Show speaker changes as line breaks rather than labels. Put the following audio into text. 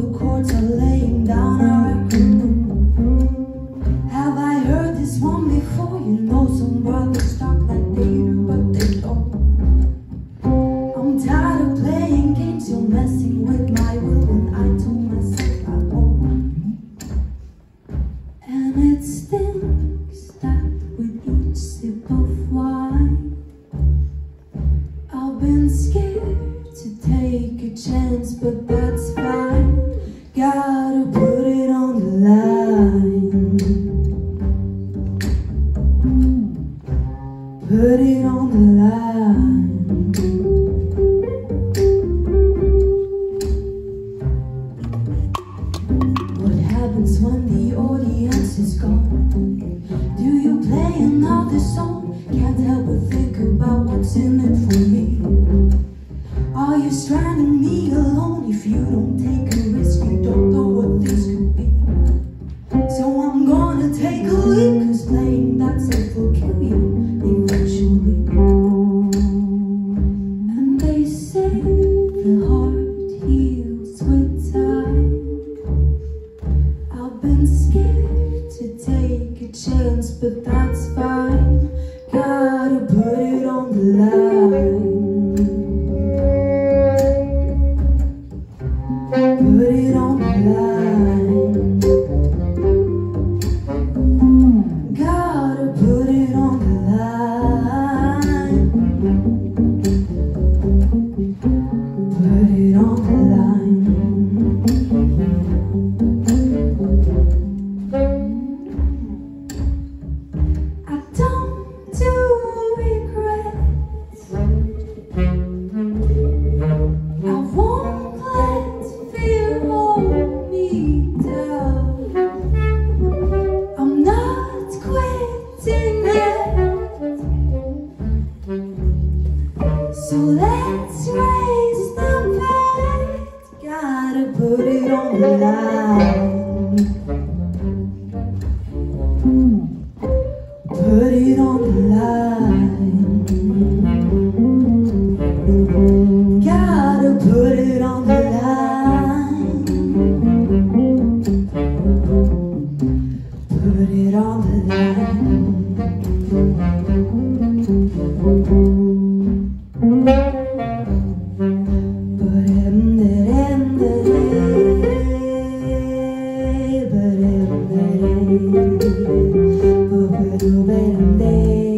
the chords it for me. Are you stranding me alone? If you don't take a risk, you don't know what this could be. So I'm gonna take a leap, cause playing that safe will kill you eventually. And they say the heart heals with time. I've been scared to take a chance, but that's fine. It on the line. Let's raise the bat. Gotta put it on the line. Put it on the line. In